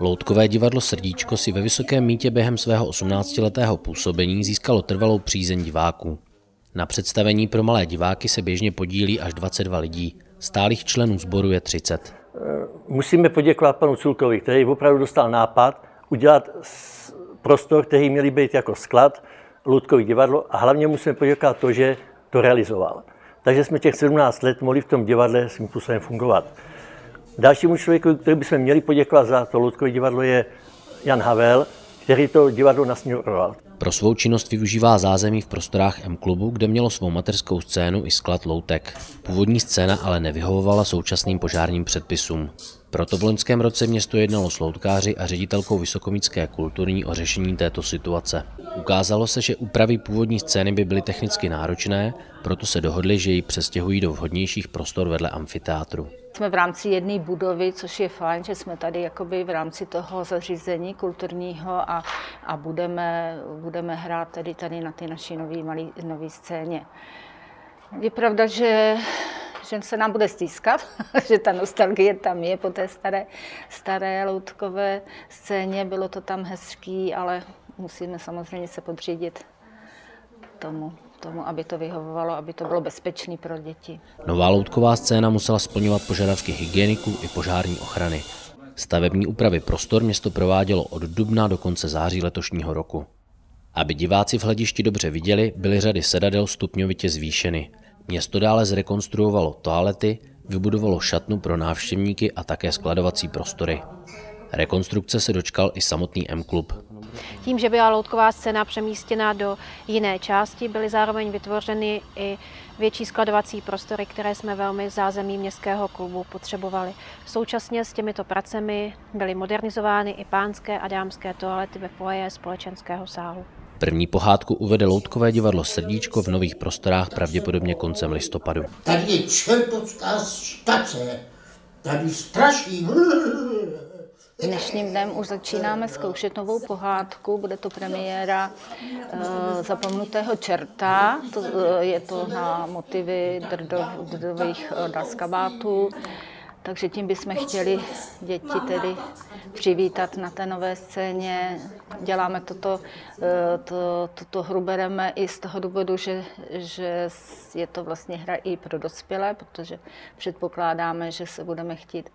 Loutkové divadlo Srdíčko si ve Vysokém mítě během svého 18-letého působení získalo trvalou přízeň diváků. Na představení pro malé diváky se běžně podílí až 22 lidí. Stálých členů sboru je 30. Musíme poděkovat panu Culkovi, který opravdu dostal nápad udělat prostor, který měl být jako sklad, Loutkový divadlo a hlavně musíme poděkovat to, že to realizoval. Takže jsme těch 17 let mohli v tom divadle svým způsobem fungovat. Dalšímu člověku, který bychom měli poděkovat za to Loutkové divadlo, je Jan Havel, který to divadlo nasměroval. Pro svou činnost využívá zázemí v prostorách M-klubu, kde mělo svou materskou scénu i sklad loutek. Původní scéna ale nevyhovovala současným požárním předpisům. Proto v loňském roce město jednalo s loutkáři a ředitelkou Vysokomické kulturní o řešení této situace. Ukázalo se, že úpravy původní scény by byly technicky náročné, proto se dohodli, že ji přestěhují do vhodnějších prostor vedle amfiteátru. Jsme v rámci jedné budovy, což je fajn, že jsme tady jakoby v rámci toho zařízení kulturního a, a budeme, budeme hrát tady, tady na ty naší nové scéně. Je pravda, že že se nám bude stýskat, že ta nostalgie tam je po té staré, staré loutkové scéně. Bylo to tam hezký, ale musíme samozřejmě se podřídit tomu, tomu, aby to vyhovovalo, aby to bylo bezpečné pro děti. Nová loutková scéna musela splňovat požadavky hygieniků i požární ochrany. Stavební úpravy prostor město provádělo od dubna do konce září letošního roku. Aby diváci v hledišti dobře viděli, byly řady sedadel stupňovitě zvýšeny. Město dále zrekonstruovalo toalety, vybudovalo šatnu pro návštěvníky a také skladovací prostory. Rekonstrukce se dočkal i samotný M-klub. Tím, že byla loutková scéna přemístěna do jiné části, byly zároveň vytvořeny i větší skladovací prostory, které jsme velmi v zázemí městského klubu potřebovali. Současně s těmito pracemi byly modernizovány i pánské a dámské toalety ve foje společenského sálu. První pohádku uvede Loutkové divadlo Srdíčko v nových prostorách pravděpodobně koncem listopadu. Tady je čertovská štace, tady straší. Dnešním dnem už začínáme zkoušet novou pohádku, bude to premiéra e, Zapomnutého čerta, to, e, je to na motivy drdo, drdových e, daskabátů. Takže tím bychom chtěli děti tedy přivítat na té nové scéně. Děláme toto, eh, to, toto hru bereme i z toho důvodu, že, že je to vlastně hra i pro dospělé, protože předpokládáme, že se budeme chtít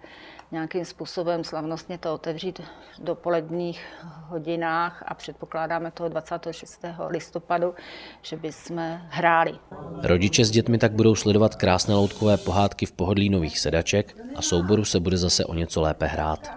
nějakým způsobem slavnostně to otevřít v dopoledních hodinách a předpokládáme toho 26. listopadu, že bychom hráli. Rodiče s dětmi tak budou sledovat krásné loutkové pohádky v pohodlí nových sedaček a souboru se bude zase o něco lépe hrát.